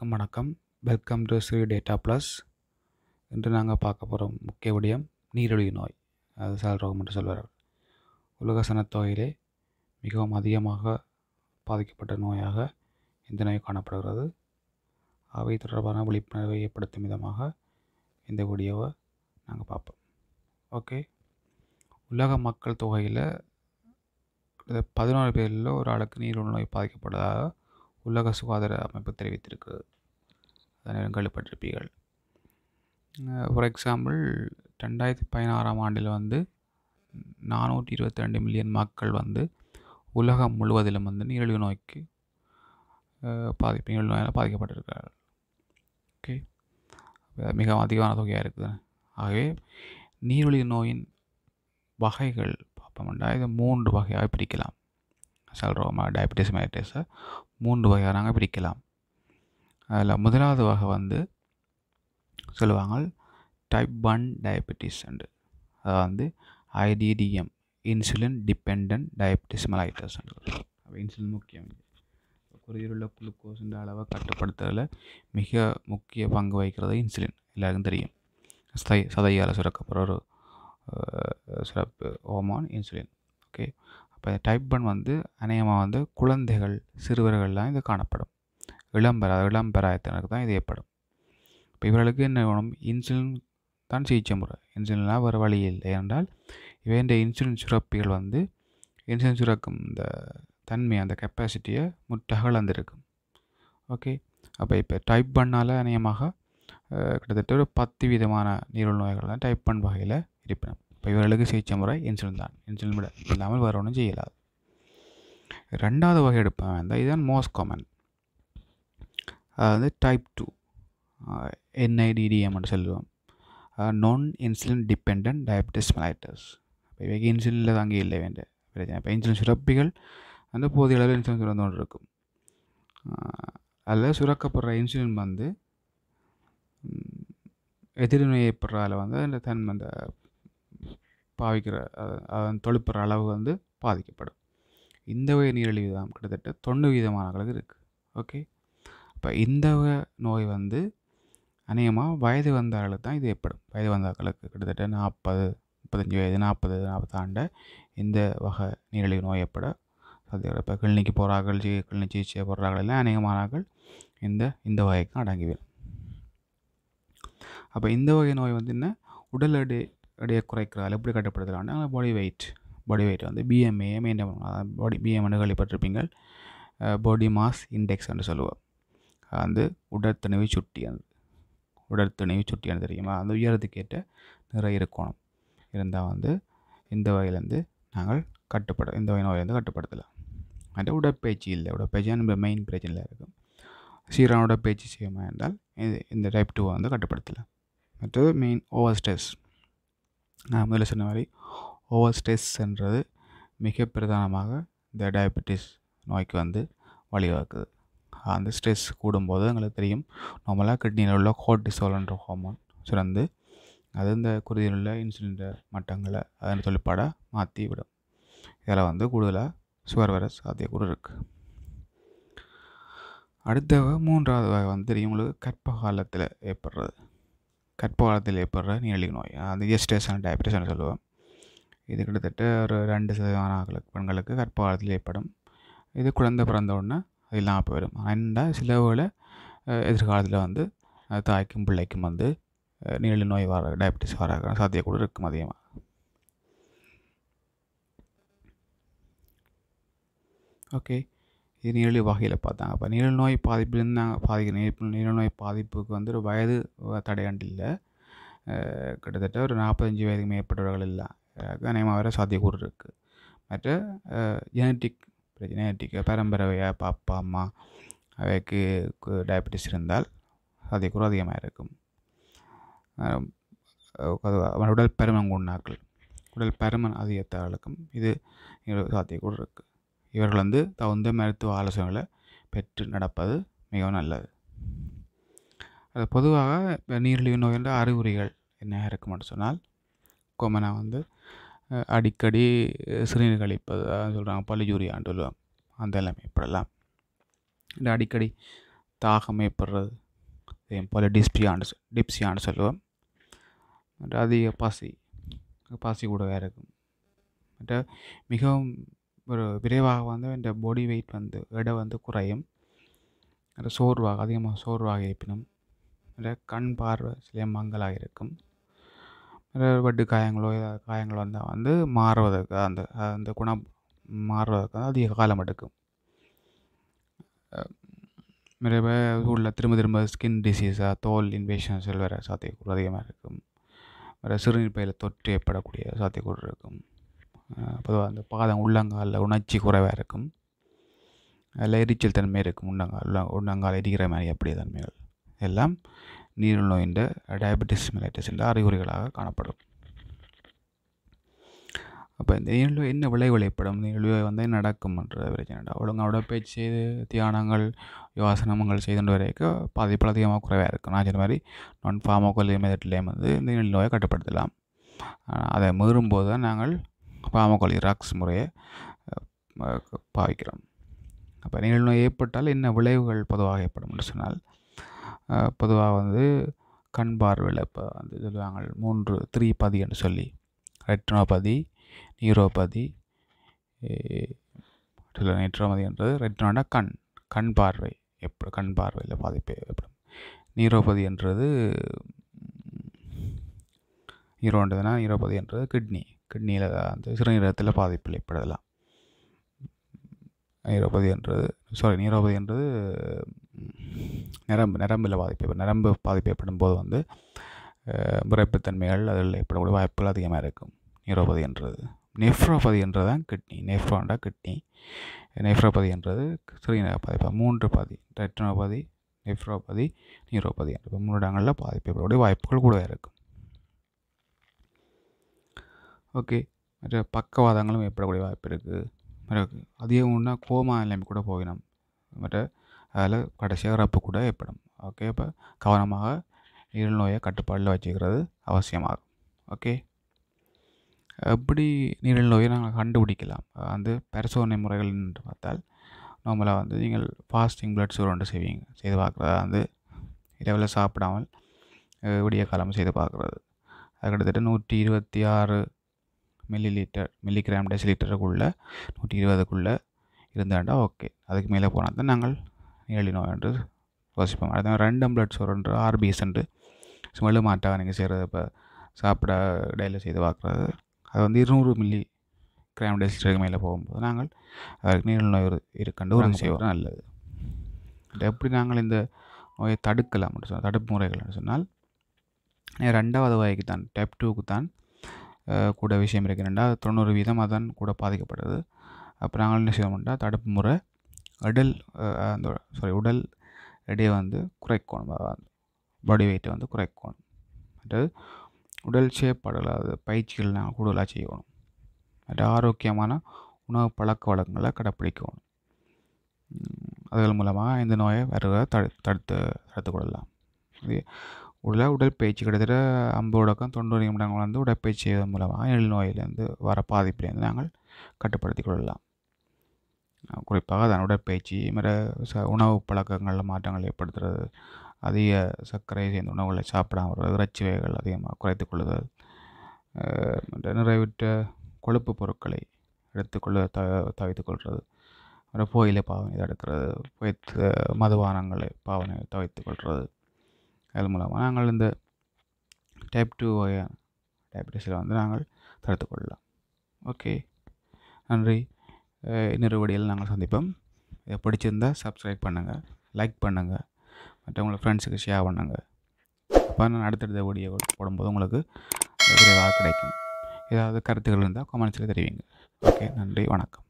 அனைவருக்கும் வணக்கம். Welcome to Sri data plus இன்று நாங்கள் பார்க்க போகிறோம் முக்கிய விடயம் நீரிழிவு நோய். அது சால் ரோகம் என்று சொல்வார்கள். உலக சனத்தொகையிலே மிகவும் அதிகமாக பாதிக்கப்பட்ட நோயாக இந்த நோய் காணப்படுகிறது. அவை தொடர்பான விழிப்புணர்வை ஏற்படுத்தும் விதமாக இந்த வீடியோவை நாங்கள் பார்ப்போம். ஓகே உலக மக்கள் தொகையில் பதினோரு பேரில் ஒரு ஆளுக்கு நீரிழிவு நோய் பாதிக்கப்பட்டதாக உலக சுகாதார அமைப்பு தெரிவித்திருக்கு. அதனை கேள்விப்பட்டிருப்பீர்கள் ஃபார் எக்ஸாம்பிள் ரெண்டாயிரத்தி பதினாறாம் ஆண்டில் வந்து நானூற்றி இருபத்தி ரெண்டு மில்லியன் மக்கள் வந்து உலகம் முழுவதிலும் வந்து நீரிழிவு நோய்க்கு பாதிப்பு நீரிழிவு நோயால் பாதிக்கப்பட்டிருக்கிறார்கள். ஓகே மிக அதிகமான தொகையாக இருக்குது. ஆகவே நீரிழிவு நோயின் வகைகள் பார்ப்போம்னா இதை மூன்று வகையாக பிரிக்கலாம். செல்ரோமா டயபிட்டிஸ் மைட்டிஸை மூன்று வகையாக நாங்கள் பிரிக்கலாம். அதில் முதலாவது வகை வந்து சொல்லுவாங்க டைப் ஒன் டயபெட்டிஸ் அண்டு அதை வந்து IDDM insulin depend diabetes mellitus அப்போ இன்சுலின் முக்கியம் குறையுள்ள குளுக்கோஸுன்ற அளவை கட்டுப்படுத்துறதுல மிக முக்கிய பங்கு வகிக்கிறது இன்சுலின் எல்லாருக்கும் தெரியும். சதை சதையால் சுரக்கப்படுற ஒரு சுரப்பு ஹோமான் இன்சுலின் ஓகே அப்போ டைப் ஒன் வந்து அநேகமாக வந்து குழந்தைகள் சிறுவர்கள்லாம் இது காணப்படும். இளம்பெற இளம்பராயத்தினருக்கு தான் இது ஏற்படும். இப்போ இவர்களுக்கு என்ன வேணும்? இன்சுலின் தான் சிகிச்சை முறை. இன்சுலின்லாம் வேறு வழி இல்லை என்றால் இவன் இன்சுலின் சுரப்பிகள் வந்து இன்சுலின் சுரக்கும் இந்த தன்மை அந்த கெப்பாசிட்டியை முட்டாக இழந்திருக்கும். ஓகே அப்போ இப்போ டைப் பண்ணால் அநேகமாக கிட்டத்தட்ட ஒரு பத்து விதமான நீரிழிவு நோய்கள் தான் டைப் ஒன் வகையில் இருப்பினும். இப்போ இவர்களுக்கு சிகிச்சை முறை இன்சுலின் தான். இன்சுலின் விட இல்லாமல் வேறு ஒன்றும் செய்யலாது. ரெண்டாவது வகை எடுப்பேன். வேண்டாம் இதுதான் மோஸ்ட் காமன் அதாவது டைப் டூ என்ஐடிடிஎம்னு சொல்லுவோம். நான் இன்சுலின் டிபெண்ட் டயபெட்டிஸ் மெலைட்டஸ் இப்போ இவைக்கு இன்சுலினில் தாங்க இல்லை வேண்டிய பிரச்சனை. இப்போ இன்சுலின் சுரப்பிகள் வந்து போதிய அளவில் இன்சுலின் சுரந்து கொண்டு இருக்கும் அதில் சுரக்கப்படுற இன்சுலின் வந்து எதிர்வினை ஏற்படுறதால வந்து அந்த தன் அந்த பாவிக்கிற அதன் தொழுப்புற அளவு வந்து பாதிக்கப்படும். இந்த வகை நீரிழிவு தான் கிட்டத்தட்ட தொண்ணூறு வீதமானவர்களுக்கு இருக்குது ஓகே? இப்போ இந்த வகை நோய் வந்து அநேகமாக வயது வந்தவர்களுக்கு தான் இது ஏற்படும். வயது வந்தவர்களுக்கு கிட்டத்தட்ட நாற்பது முப்பத்தஞ்சு வயது நாற்பது நாற்பத்தாண்ட இந்த வகை நீரிழிவு நோய் ஏற்பட சாத்தியம் இப்போ கிளினிக்கு போகிறார்கள் சி கிளினிக் சிகிச்சை போடுறார்கள் எல்லாம் அநேகமானார்கள் இந்த இந்த வகைக்கு அடங்கிவிடும் அப்போ இந்த வகை நோய் வந்து என்ன? உடல் எடை எடையை குறைக்கிறாள். எப்படி கட்டுப்படுத்தலாம்னா பாடி வெயிட் பாடி வெயிட் வந்து பிஎம்ஏ மெயின்டைன் பண்ணலாம் பாடி பிஎம்னு கேள்விப்பட்டிருப்பீங்க. பாடி மாஸ் இண்டெக்ஸ்ன்னு சொல்லுவோம். வந்து உடற்தணிவு சுட்டி அது. உடற்தணிவு சுட்டியானது தெரியுமா? அந்த உயரத்துக்கேற்ற நிறைய இருக்கணும். இருந்தால் வந்து இந்த வகையிலேருந்து நாங்கள் கட்டுப்பட இந்த வகை நோயிலேருந்து கட்டுப்படுத்தலாம். அது உடற்பயிற்சி இல்லை. உடற்பயிற்சி நம்ம மெயின் பிரச்சனையில் இருக்கும். சீரான உடற்பயிற்சி செய்யுமா இருந்தால் இது இந்த டைப் டூவை வந்து கட்டுப்படுத்தலாம். மற்றது மெயின் ஓவர் ஸ்ட்ரெஸ் நான் முதல்ல சொன்ன மாதிரி ஓவர் ஸ்ட்ரெஸ்ன்றது மிக பிரதானமாக இந்த டயபெட்டிஸ் நோய்க்கு வந்து வழிவகுக்குது. அந்த ஸ்ட்ரெஸ் கூடும்போது எங்களுக்கு தெரியும் நார்மலாக கிட்னியில் உள்ள கோர்டிசோல்ன்ற ஹார்மோன் சுரந்து அது இந்த குருதியில் உள்ள இன்சுலின் மட்டங்களை அதன் தொழிற்பாடை மாற்றி விடும் இதில் வந்து கூடுதலாக சுகர் வர சாத்தியக்கூட இருக்குது அடுத்த மூன்றாவது வகை வந்து தெரியும் உங்களுக்கு கற்ப காலத்தில் ஏற்படுறது. கற்ப காலத்தில் ஏற்படுற நீரிழிவு நோய். அந்த எஸ்டேஷன் டயபிட்டிஸ்னு சொல்லுவோம். இது கிட்டத்தட்ட ஒரு ரெண்டு சதவீதமான பெண்களுக்கு கற்ப காலத்தில் ஏற்படும். இது குழந்தை பிறந்த உடனே அது இல்லாமல் போயிடும். ஆனால் சிலவில் எதிர்காலத்தில் வந்து தாய்க்கும் பிள்ளைக்கும் வந்து நீரிழிவு நோய் வர டயபெட்டிஸ் வர சாத்தியக்கூட இருக்கும் அதிகமாக ஓகே. இது நீரிழிவு வகையில் பார்த்தாங்க. அப்போ நீரிழிவு நோய் பாதிப்புலேருந்து நாங்கள் பாதிக்கிற நீர் நீரிழிவு நோய் பாதிப்புக்கு வந்து ஒரு வயது தடையாண்டு இல்லை. கிட்டத்தட்ட ஒரு நாற்பத்தஞ்சு வயதுக்கு மேற்பட்டவர்கள் இல்லை. அநேகமாக வேறு சாத்தியக்கூறு இருக்குது மற்ற ஜெனட்டிக் ஜெனட்டிக் பரம்பரையாக பாப்பா அம்மா அவைக்கு டயபெட்டிஸ் இருந்தால் சாத்தியக்கூறு அதிகமாக இருக்கும். உடல் பருமன் கொண்டாக்கள் உடல் பருமன் அதிகத்தவர்களுக்கும் இது சாத்தியக்கூறு இருக்குது இவர்கள் வந்து தகுந்த மருத்துவ ஆலோசனைகளை பெற்று நடப்பது மிகவும் நல்லது. அது பொதுவாக நீரிழிவு நோய் என்ற அறிகுறிகள் என்ன இருக்குமென்று சொன்னால் கொமனாக வந்து அடிக்கடி சிறுநீர் கழிப்பது சொல்கிறாங்க பள்ளிஜூரியான்னு சொல்லுவாங்க அந்த எல்லாமே ஏற்படலாம் இந்த அடிக்கடி தாகம் ஏற்படுறது அதே போல் டிஸ்பியான்னு சொ டிப்சியான்னு சொல்லுவோம். மற்ற அதிக பசி பசி கூடவே இருக்கும். மற்ற மிகவும் ஒரு விரைவாக வந்து இந்த பாடி வெயிட் வந்து எடை வந்து குறையும். சோர்வாக அதிகமாக சோர்வாக இருப்பினும் கண் பார்வை சில மங்கலாக இருக்கும். வெட்டு காயங்களோ ஏதாவது காயங்களோ வந்தால் வந்து மாறுவதற்கு அந்த அந்த குணம் மாறுவதற்கு வந்து அதிக காலம் எடுக்கும். நிறைய உள்ள திரும்ப திரும்ப ஸ்கின் டிசீஸாக தோல் இன்வேஷன் வர சாத்தியக்கூறு அதிகமாக இருக்கும். வேறு சிறுநீர் பையில் தொற்று ஏற்படக்கூடிய சாத்தியக்கூறு இருக்கும். பொதுவாக அந்த பாதம் உள்ளங்காலில் உணர்ச்சி குறைவாக இருக்கும். அதில் எரிச்சல் தன்மை இருக்கும். உள்ளங்கால் உள்ள உள்ளங்கால் எரிக்கிற மாதிரி அப்படியே தன்மைகள். எல்லாம் நீரிழிவு நோயின் டயபெட்டிஸ் மெலைட்டிஸ் என்ற அறிகுறிகளாக காணப்படும். அப்போ இந்த நீரிழிவு என்ன விளைவு ஏற்படும் நீரிழிவு வந்து நடக்கும்ன்ற பிரச்சனை ஒழுங்காவோட பேச்சு செய்து தியானங்கள் யோசனங்கள் செய்துட்டு வரைக்கும் பாதிப்பு அதிகமாக குறைவாக இருக்கும். நான் சொன்ன மாதிரி நான் ஃபார்மோகோலி மெதட்லேயும் வந்து இந்த நீரிழிவு நோயை கட்டுப்படுத்தலாம். அதை மீறும்போது தான் நாங்கள் பாமகோலி ராக்ஸ் முறையை பாவிக்கிறோம். அப்போ நீரிழிவு நோய் ஏற்பட்டால் என்ன விளைவுகள் பொதுவாக ஏற்படும் என்று சொன்னால் பொதுவாக வந்து கண் பார்வையில் இப்போ வந்து சொல்லுவாங்க மூன்று த்ரீ பதி என்று சொல்லி ரெட்னோபதி நியூரோபதி நெட்ரோபதி என்றது ரெட்னோனா கண் கண் பார்வை எப்படி கண் பார்வையில் பாதிப்பு ஏற்படும். நீரோபதி என்றது நீரோன்றதுனா நீரோபதி என்றது கிட்னி. கிட்னியில் அந்த சிறுநீரகத்தில் பாதிப்பில் ஏற்படலாம் நீரோபதி என்றது சாரி நீரோபதி என்றது நரம்பு நரம்பில் பாதிப்பு நரம்பு பாதிப்பு ஏற்படும் போது வந்து விரைப்புத்தன்மைகள் அதில் ஏற்படக்கூடிய வாய்ப்புகள் அதிகமாக இருக்கும். நீரோபதி என்றது. நெஃப்ரோபதி என்றது தான் கிட்னி நெஃப்ரோண்டா கிட்னி. நெஃப்ரோபதி என்றது சிறுநீரக பாதிப்பு. மூன்று பாதி ரெட்டினோபதி நெஃப்ரோபதி நீரோபதி. என்ற மூன்று இடங்களில் பாதிப்பு ஏற்படக்கூடிய வாய்ப்புகள் கூட இருக்கும். ஓகே. மற்ற பக்கவாதங்களும் ஏற்படக்கூடிய வாய்ப்பு இருக்குது மற்ற ஒன்றா கோமா நிலைமை கூட போயிடும். மற்ற அதில் கடைசியாக இறப்பு கூட ஏற்படும். ஓகே. இப்போ கவனமாக இருள் நோயை கட்டுப்பாடில் வச்சுக்கிறது அவசியமாகும். ஓகே. எப்படி நீரில் நோயை நாங்கள் கண்டுபிடிக்கலாம்? வந்து பரிசோதனை முறைகள் என்று பார்த்தால் நார்மலாக வந்து நீங்கள் ஃபாஸ்டிங் பிளட் சுகர் ஒன்று செய்வீங்க. செய்து பார்க்குறதா? வந்து இரவில் சாப்பிடாமல் விடிய காலம் செய்து பார்க்குறது. அது கிட்டத்தட்ட நூற்றி இருபத்தி ஆறு மில்லி லிட்டர் மில்லிகிராம் டெசி லிட்டருக்குள்ளே நூற்றி இருபதுக்குள்ளே இருந்தாண்டா ஓகே அதுக்கு மேலே போனால் தான் நாங்கள் நீரிழிவு நோய் என்று யோசிப்போம் அதே ரெண்டும் பிளட் சுகர்ன்ற ஆர்பிஎஸ் என்று ஸ்மெல்லு மாட்டாக நீங்கள் செய்கிறது இப்போ சாப்பிட இடையில செய்து பார்க்குறது. அது வந்து இருநூறு மில்லி கிராம் டெசிலிட்டருக்கு மேலே போகும்போது நாங்கள் அதுக்கு நீரிழிவு நோய் இருக்குன்னு ஒரு செய்வோம் நல்லது. எப்படி நாங்கள் இந்த நோயை தடுக்கலாம் சொன்னால் தடுப்பு முறைகள் சொன்னால் ரெண்டாவது வகைக்கு தான் டைப் டூக்கு தான் கூட விஷயம் இருக்குது ரெண்டாவது தொண்ணூறு வீதம் அதான் கூட பாதிக்கப்படுது. அப்போ நாங்கள் என்ன செய்வோம்னா தடுப்பு முறை உடல் அந்த சாரி உடல் எடையை வந்து குறைக்கணும். பாடி வெயிட்டை வந்து குறைக்கணும். அதாவது உடல் செயற்பாடுகள் அது பயிற்சிகள் நாங்கள் கூடுதலாக செய்யணும். அது ஆரோக்கியமான உணவு பழக்க வழக்கங்களை கடைப்பிடிக்கணும். அதன் மூலமாக இந்த நோயை வருவதை தடு தடுத்து தடுத்து கொள்ளலாம். இது உடற்பயிற்சி கிட்டத்தட்ட ஐம்பது தொடக்கம் தொண்ணூறு நிமிடங்கள் வந்து உடற்பயிற்சி செய்வதன் மூலமாக எள் நோயிலேருந்து வர பாதிப்பிலேருந்து நாங்கள் கட்டுப்படுத்தி கொள்ளலாம். குறிப்பாக அதன் உடற்பயிற்சி மற்ற ச உணவு பழக்கங்களில் மாற்றங்கள் ஏற்படுத்துறது அதிக சர்க்கரை சேர்ந்த உணவுகளை சாப்பிடாமல் வர்றது இறைச்சி வகைகள் அதிகமாக குறைத்து கொள்ளுதல் மற்ற நிறைவிட்ட கொழுப்பு பொருட்களை எடுத்துக்கொள்ள த தவிர்த்து கொள்வது அப்புறம் புகையிலை பாவனை தடுக்கிறது புகைத்து மதுபானங்களை பாவனை தவிர்த்து கொள்வது அதன் மூலமாக நாங்கள் இந்த டைப் டூ வகையான டயபிட்டிஸில் வந்து நாங்கள் தடுத்து கொள்ளலாம். ஓகே நன்றி. இன்னொரு வழியில் நாங்கள் சந்திப்போம். இதை பிடிச்சிருந்தால் சப்ஸ்கிரைப் பண்ணுங்கள் லைக் பண்ணுங்கள் மற்றவங்களை ஃப்ரெண்ட்ஸுக்கு ஷேர் பண்ணுங்கள் அப்போ நான் அடுத்தடுத்த வீடியோ போடும்போது உங்களுக்கு விரைவாக கிடைக்கும். ஏதாவது கருத்துக்கள் இருந்தால் கமெண்ட்ஸில் தெரிவிங்க. ஓகே நன்றி. வணக்கம்.